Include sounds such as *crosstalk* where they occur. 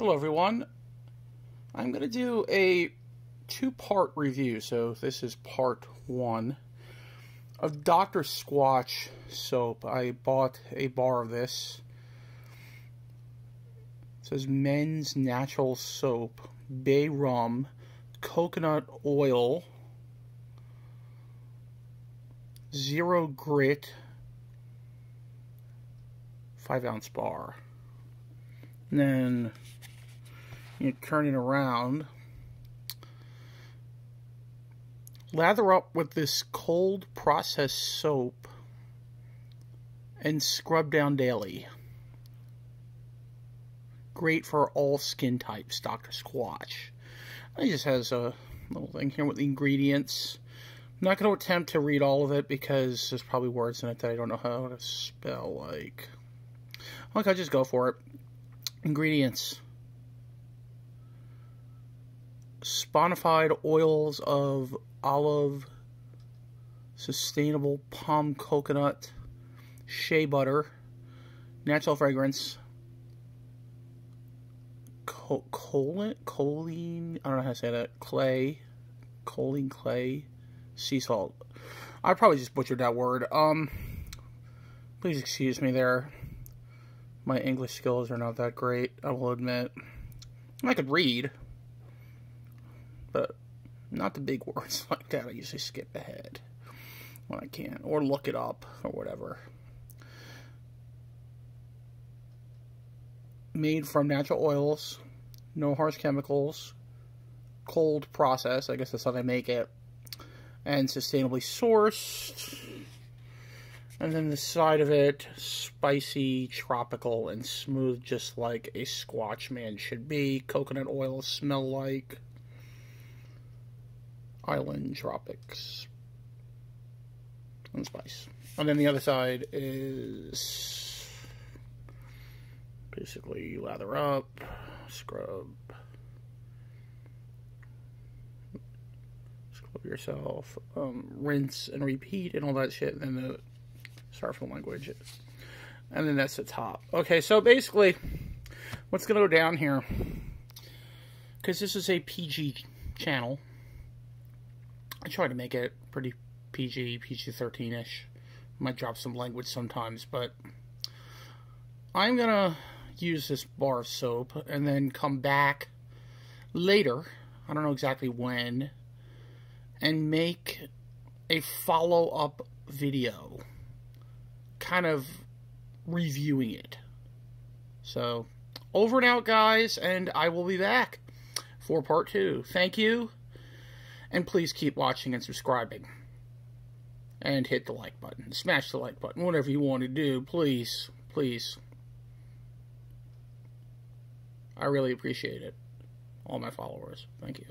Hello everyone. I'm going to do a two-part review, so this is part one of Dr. Squatch soap. I bought a bar of this. It says men's natural soap, bay rum, coconut oil, zero grit, five ounce bar. And then you turn it around. Lather up with this cold processed soap and scrub down daily. Great for all skin types, Dr. Squatch. It just has a little thing here with the ingredients. I'm not going to attempt to read all of it because there's probably words in it that I don't know how to spell, like... Okay, I'll just go for it. Ingredients sponified oils of olive, sustainable palm coconut, shea butter, natural fragrance, choline, choline, I don't know how to say that, clay, choline clay, sea salt. I probably just butchered that word. Um, please excuse me there. My English skills are not that great, I will admit. I could read, but not the big words *laughs* like that. I usually skip ahead when I can, or look it up, or whatever. Made from natural oils, no harsh chemicals, cold process, I guess that's how they make it, and sustainably sourced. And then the side of it, spicy, tropical, and smooth, just like a Squatch man should be. Coconut oil smell like island tropics and spice. And then the other side is basically lather up, scrub, scrub yourself, um, rinse and repeat and all that shit. And then the from language. And then that's the top. Okay, so basically, what's going to go down here, because this is a PG channel, I try to make it pretty PG, PG-13-ish. Might drop some language sometimes, but I'm to use this bar of soap and then come back later, I don't know exactly when, and make a follow-up video kind of reviewing it. So, over and out, guys, and I will be back for part two. Thank you. And please keep watching and subscribing. And hit the like button. Smash the like button. Whatever you want to do. Please. Please. I really appreciate it. All my followers. Thank you.